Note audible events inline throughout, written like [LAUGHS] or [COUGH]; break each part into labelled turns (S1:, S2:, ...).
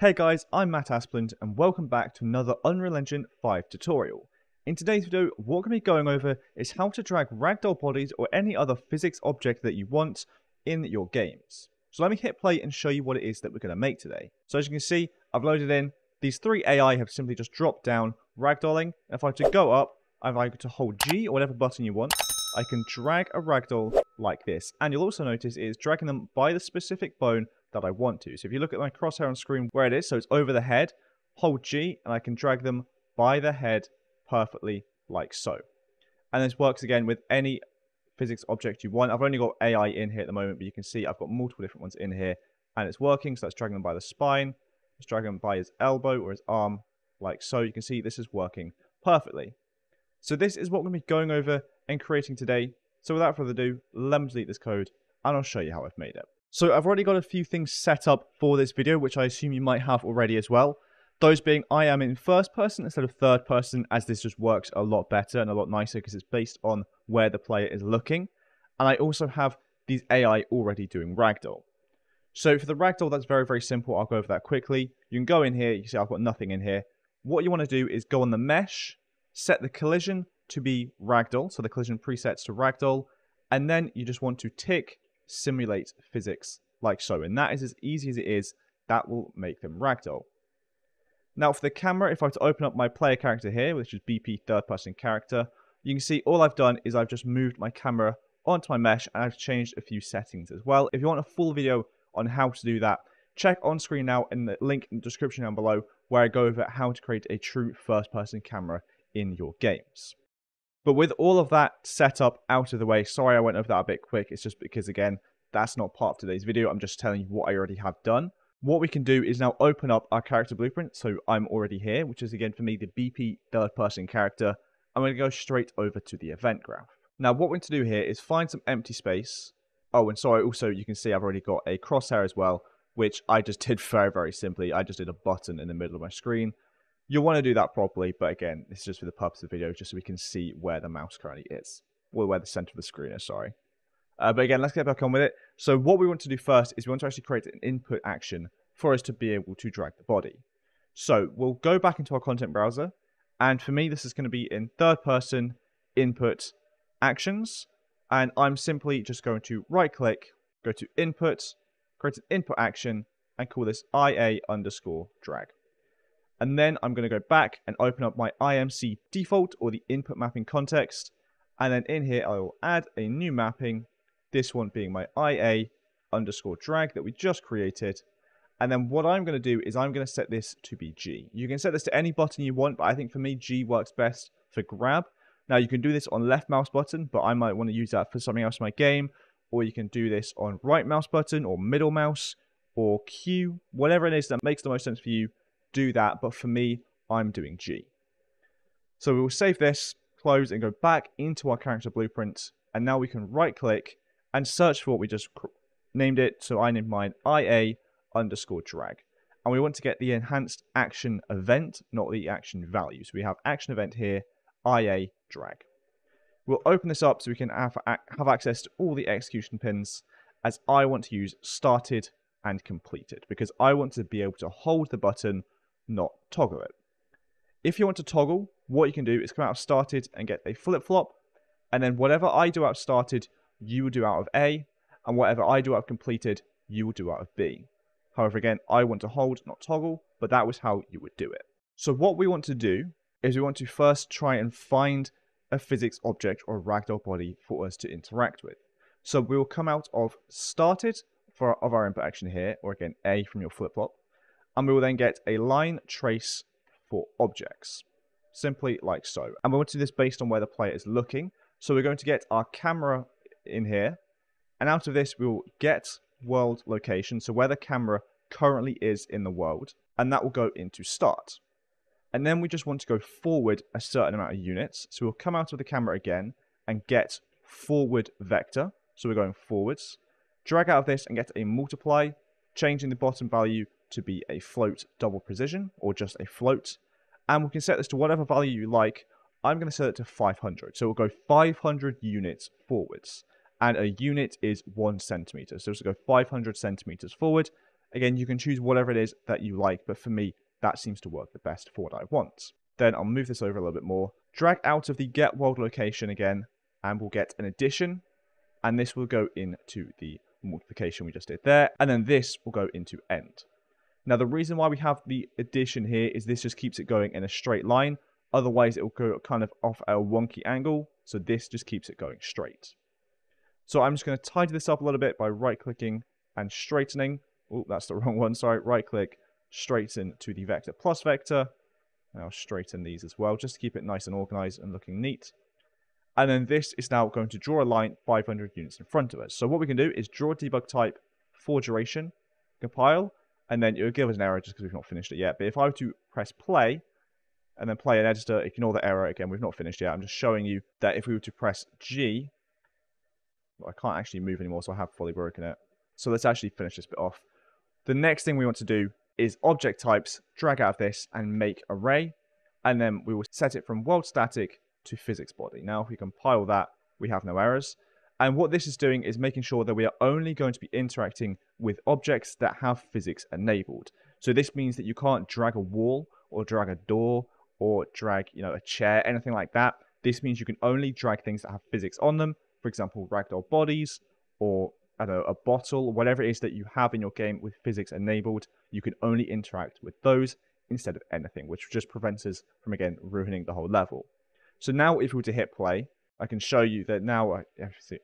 S1: Hey guys, I'm Matt Aspland and welcome back to another Unreal Engine 5 tutorial. In today's video, what we're going to be going over is how to drag ragdoll bodies or any other physics object that you want in your games. So let me hit play and show you what it is that we're going to make today. So as you can see, I've loaded in, these three AI have simply just dropped down ragdolling. And if I were to go up, I'm able to hold G or whatever button you want. I can drag a ragdoll like this. And you'll also notice it is dragging them by the specific bone that I want to. So if you look at my crosshair on screen where it is, so it's over the head, hold G and I can drag them by the head perfectly like so. And this works again with any physics object you want. I've only got AI in here at the moment, but you can see I've got multiple different ones in here and it's working. So that's dragging them by the spine. Let's drag them by his elbow or his arm like so. You can see this is working perfectly. So this is what we're going to be going over and creating today. So without further ado, let me delete this code and I'll show you how I've made it. So I've already got a few things set up for this video, which I assume you might have already as well. Those being I am in first person instead of third person, as this just works a lot better and a lot nicer because it's based on where the player is looking. And I also have these AI already doing ragdoll. So for the ragdoll, that's very, very simple. I'll go over that quickly. You can go in here. You see I've got nothing in here. What you want to do is go on the mesh, set the collision to be ragdoll, so the collision presets to ragdoll, and then you just want to tick simulate physics like so. And that is as easy as it is. That will make them ragdoll. Now for the camera, if I were to open up my player character here, which is BP third person character, you can see all I've done is I've just moved my camera onto my mesh and I've changed a few settings as well. If you want a full video on how to do that, check on screen now in the link in the description down below where I go over how to create a true first person camera in your games. But with all of that set up out of the way, sorry I went over that a bit quick. It's just because, again, that's not part of today's video. I'm just telling you what I already have done. What we can do is now open up our character blueprint. So I'm already here, which is, again, for me, the BP third person character. I'm going to go straight over to the event graph. Now, what we're going to do here is find some empty space. Oh, and sorry, also, you can see I've already got a crosshair as well, which I just did [LAUGHS] very, very simply. I just did a button in the middle of my screen. You'll want to do that properly, but again, this is just for the purpose of the video, just so we can see where the mouse currently is. Or where the center of the screen is, sorry. Uh, but again, let's get back on with it. So what we want to do first is we want to actually create an input action for us to be able to drag the body. So we'll go back into our content browser, and for me, this is going to be in third person input actions, and I'm simply just going to right click, go to input, create an input action, and call this IA underscore drag. And then I'm going to go back and open up my IMC default or the input mapping context. And then in here, I will add a new mapping, this one being my IA underscore drag that we just created. And then what I'm going to do is I'm going to set this to be G. You can set this to any button you want, but I think for me, G works best for grab. Now you can do this on left mouse button, but I might want to use that for something else in my game. Or you can do this on right mouse button or middle mouse or Q, whatever it is that makes the most sense for you do that, but for me, I'm doing G. So we will save this, close, and go back into our character blueprint, and now we can right click and search for what we just named it. So I named mine IA underscore drag. And we want to get the enhanced action event, not the action value. So we have action event here, IA drag. We'll open this up so we can have, have access to all the execution pins as I want to use started and completed because I want to be able to hold the button not toggle it. If you want to toggle, what you can do is come out of started and get a flip-flop, and then whatever I do out of started, you will do out of A, and whatever I do out of completed, you will do out of B. However, again, I want to hold, not toggle, but that was how you would do it. So what we want to do is we want to first try and find a physics object or ragdoll body for us to interact with. So we will come out of started for of our input action here, or again, A from your flip-flop, and we will then get a line trace for objects. Simply like so. And we want to do this based on where the player is looking. So we're going to get our camera in here. And out of this, we will get world location, so where the camera currently is in the world. And that will go into start. And then we just want to go forward a certain amount of units. So we'll come out of the camera again and get forward vector. So we're going forwards. Drag out of this and get a multiply, changing the bottom value to be a float double precision or just a float. And we can set this to whatever value you like. I'm going to set it to 500. So we'll go 500 units forwards. And a unit is one centimeter. So we'll go 500 centimeters forward. Again, you can choose whatever it is that you like, but for me, that seems to work the best for what I want. Then I'll move this over a little bit more, drag out of the get world location again, and we'll get an addition, and this will go into the multiplication we just did there, and then this will go into end. Now the reason why we have the addition here is this just keeps it going in a straight line, otherwise it will go kind of off at a wonky angle, so this just keeps it going straight. So I'm just going to tidy this up a little bit by right clicking and straightening. Oh, that's the [LAUGHS] wrong one, sorry, right click, straighten to the vector plus vector, and I'll straighten these as well, just to keep it nice and organized and looking neat. And then this is now going to draw a line 500 units in front of us. So what we can do is draw debug type for duration, compile, and then it will give us an error just because we've not finished it yet. But if I were to press play, and then play an editor, ignore the error. Again, we've not finished yet. I'm just showing you that if we were to press G, well, I can't actually move anymore, so I have fully broken it. So let's actually finish this bit off. The next thing we want to do is object types, drag out of this, and make array. And then we will set it from world static to physics body. Now, if we compile that, we have no errors. And what this is doing is making sure that we are only going to be interacting with objects that have physics enabled. So this means that you can't drag a wall or drag a door or drag, you know, a chair, anything like that. This means you can only drag things that have physics on them. For example, ragdoll bodies or I don't know, a bottle, whatever it is that you have in your game with physics enabled, you can only interact with those instead of anything, which just prevents us from, again, ruining the whole level. So now if we were to hit play, I can show you that now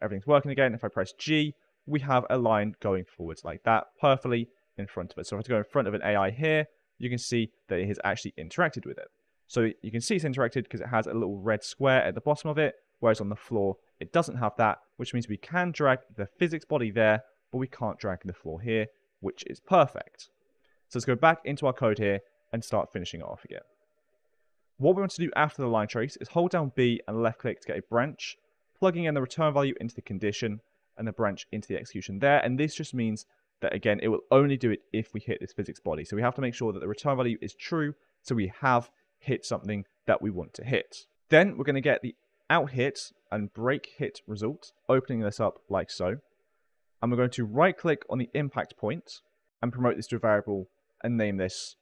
S1: everything's working again. If I press G, we have a line going forwards like that, perfectly in front of it. So if I go in front of an AI here, you can see that it has actually interacted with it. So you can see it's interacted because it has a little red square at the bottom of it, whereas on the floor it doesn't have that, which means we can drag the physics body there, but we can't drag the floor here, which is perfect. So let's go back into our code here and start finishing it off again. What we want to do after the line trace is hold down B and left click to get a branch, plugging in the return value into the condition and the branch into the execution there. And this just means that, again, it will only do it if we hit this physics body. So we have to make sure that the return value is true, so we have hit something that we want to hit. Then we're going to get the out hit and break hit result, opening this up like so. And we're going to right click on the impact point and promote this to a variable and name this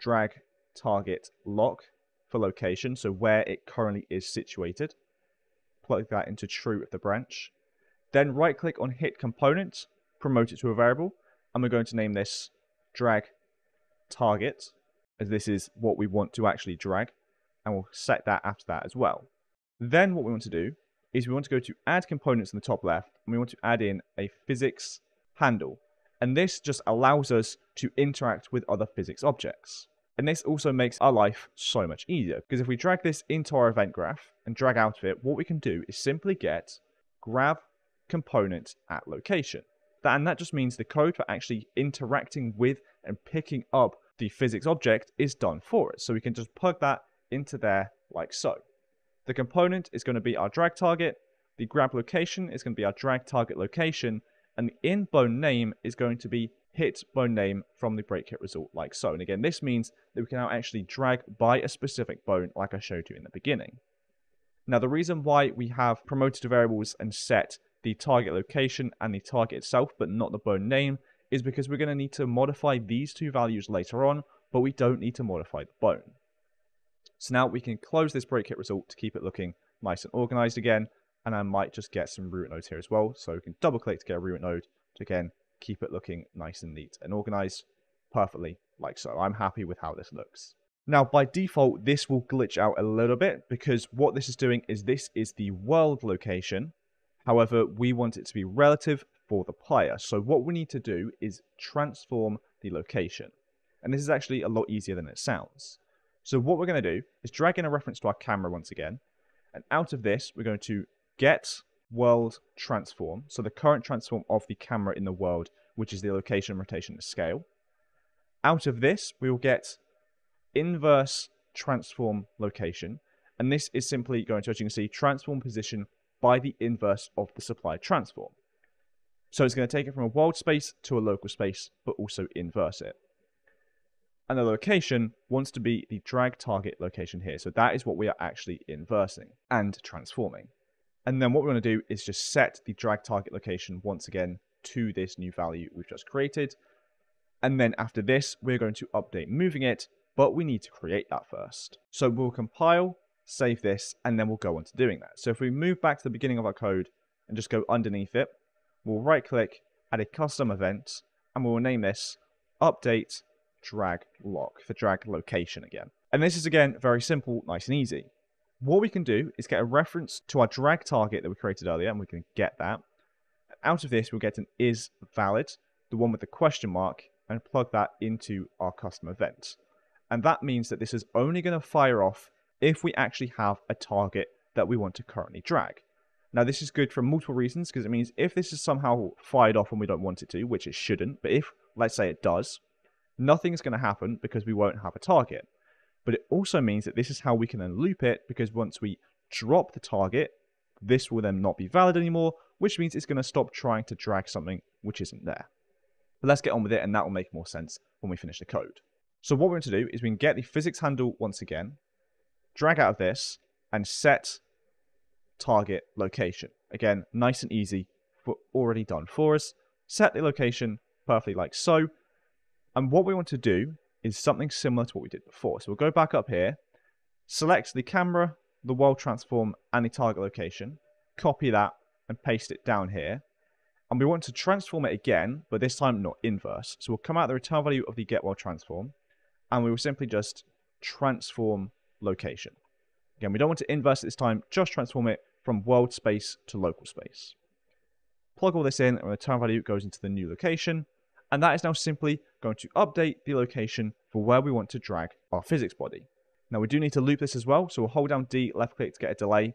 S1: drag target lock for location, so where it currently is situated. Plug that into true of the branch. Then right click on hit component, promote it to a variable, and we're going to name this drag target, as this is what we want to actually drag, and we'll set that after that as well. Then what we want to do is we want to go to add components in the top left, and we want to add in a physics handle. And this just allows us to interact with other physics objects. And this also makes our life so much easier because if we drag this into our event graph and drag out of it, what we can do is simply get grab component at location. That, and that just means the code for actually interacting with and picking up the physics object is done for us. So we can just plug that into there like so. The component is going to be our drag target, the grab location is going to be our drag target location, and the in bone name is going to be hit bone name from the break hit result like so. And again, this means that we can now actually drag by a specific bone like I showed you in the beginning. Now, the reason why we have promoted variables and set the target location and the target itself, but not the bone name, is because we're going to need to modify these two values later on, but we don't need to modify the bone. So now we can close this break hit result to keep it looking nice and organized again, and I might just get some root nodes here as well. So we can double click to get a root node to again keep it looking nice and neat and organized perfectly like so. I'm happy with how this looks. Now, by default, this will glitch out a little bit because what this is doing is this is the world location. However, we want it to be relative for the player. So what we need to do is transform the location. And this is actually a lot easier than it sounds. So what we're going to do is drag in a reference to our camera once again. And out of this, we're going to get world transform, so the current transform of the camera in the world, which is the location, rotation, and scale. Out of this, we will get inverse transform location, and this is simply going to, as you can see, transform position by the inverse of the supplied transform. So it's going to take it from a world space to a local space, but also inverse it. And the location wants to be the drag target location here. So that is what we are actually inversing and transforming. And then what we want to do is just set the drag target location once again to this new value we've just created. And then after this, we're going to update moving it, but we need to create that first. So we'll compile, save this, and then we'll go on to doing that. So if we move back to the beginning of our code and just go underneath it, we'll right click, add a custom event, and we'll name this update drag lock, for drag location again. And this is again very simple, nice and easy. What we can do is get a reference to our drag target that we created earlier, and we can get that. Out of this, we'll get an is valid, the one with the question mark, and plug that into our custom event. And that means that this is only going to fire off if we actually have a target that we want to currently drag. Now, this is good for multiple reasons because it means if this is somehow fired off when we don't want it to, which it shouldn't, but if, let's say, it does, nothing's going to happen because we won't have a target. But it also means that this is how we can then loop it because once we drop the target, this will then not be valid anymore, which means it's going to stop trying to drag something which isn't there. But let's get on with it and that will make more sense when we finish the code. So what we're going to do is we can get the physics handle once again, drag out of this, and set target location. Again, nice and easy, for already done for us. Set the location perfectly like so. And what we want to do is something similar to what we did before. So we'll go back up here, select the camera, the world transform, and the target location, copy that, and paste it down here. And we want to transform it again, but this time not inverse. So we'll come out the return value of the get world transform, and we will simply just transform location. Again, we don't want to inverse this time, just transform it from world space to local space. Plug all this in, and the return value goes into the new location, and that is now simply going to update the location for where we want to drag our physics body. Now we do need to loop this as well, so we'll hold down D, left click to get a delay,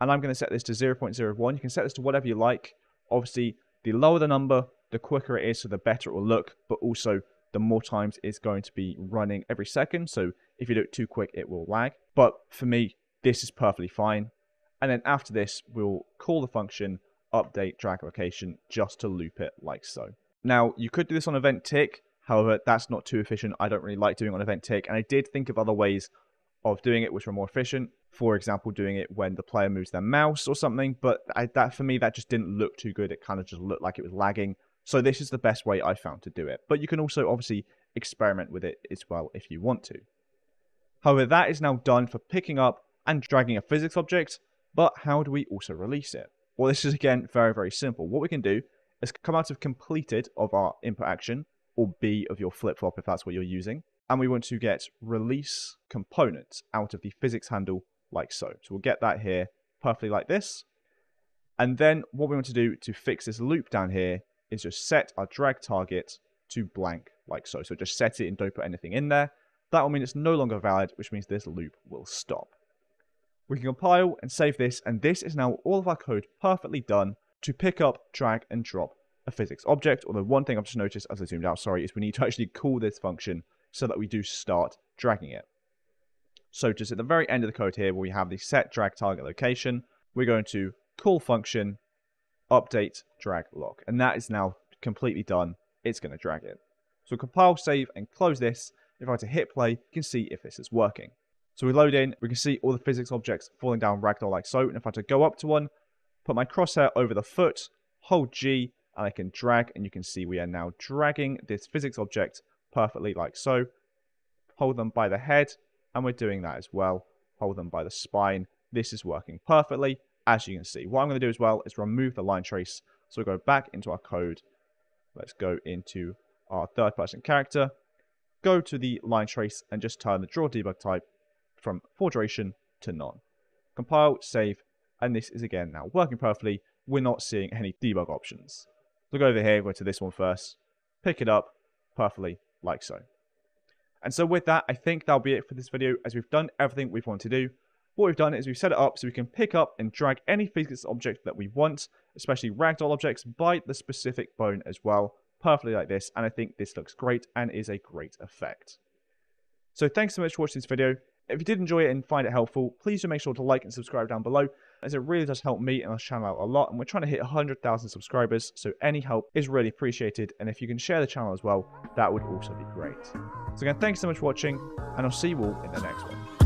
S1: and I'm going to set this to 0.01. You can set this to whatever you like. Obviously, the lower the number, the quicker it is, so the better it will look, but also the more times it's going to be running every second, so if you do it too quick, it will lag. But for me, this is perfectly fine. And then after this, we'll call the function update drag location just to loop it like so. Now, you could do this on event tick. However, that's not too efficient. I don't really like doing on event tick. And I did think of other ways of doing it which were more efficient. For example, doing it when the player moves their mouse or something. But I, that for me, that just didn't look too good. It kind of just looked like it was lagging. So this is the best way I found to do it. But you can also obviously experiment with it as well if you want to. However, that is now done for picking up and dragging a physics object. But how do we also release it? Well, this is again very, very simple. What we can do is come out of completed of our input action, or B of your flip-flop if that's what you're using. And we want to get release component out of the physics handle like so. So we'll get that here perfectly like this. And then what we want to do to fix this loop down here is just set our drag target to blank like so. So just set it and don't put anything in there. That will mean it's no longer valid, which means this loop will stop. We can compile and save this, and this is now all of our code perfectly done to pick up, drag, and drop a physics object. Although one thing I've just noticed as I zoomed out, sorry, is we need to actually call this function so that we do start dragging it. So just at the very end of the code here, where we have the set drag target location, we're going to call function update drag lock. And that is now completely done. It's going to drag it. So compile, save, and close this. If I were to hit play, you can see if this is working. So we load in, we can see all the physics objects falling down ragdoll like so. And if I were to go up to one, put my crosshair over the foot, hold G, and I can drag, and you can see we are now dragging this physics object perfectly like so. Hold them by the head, and we're doing that as well. Hold them by the spine. This is working perfectly, as you can see. What I'm going to do as well is remove the line trace. So we'll go back into our code. Let's go into our third person character. Go to the line trace and just turn the draw debug type from for duration to none. Compile, save, and this is again now working perfectly. We're not seeing any debug options. Look over here, go to this one first, pick it up perfectly like so. And so with that, I think that'll be it for this video as we've done everything we've wanted to do. What we've done is we've set it up so we can pick up and drag any physics object that we want, especially ragdoll objects, by the specific bone as well, perfectly like this. And I think this looks great and is a great effect. So thanks so much for watching this video. If you did enjoy it and find it helpful, please do make sure to like and subscribe down below, as it really does help me and our channel out a lot, and we're trying to hit 100,000 subscribers, so any help is really appreciated, and if you can share the channel as well, that would also be great. So again, thanks so much for watching, and I'll see you all in the next one.